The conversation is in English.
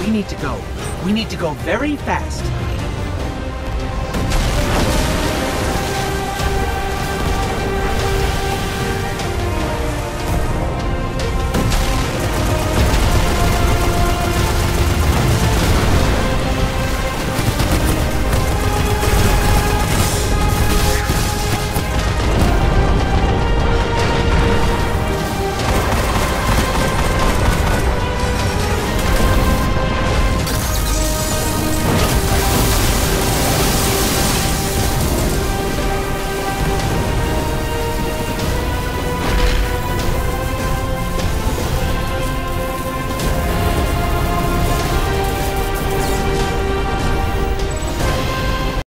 We need to go. We need to go very fast.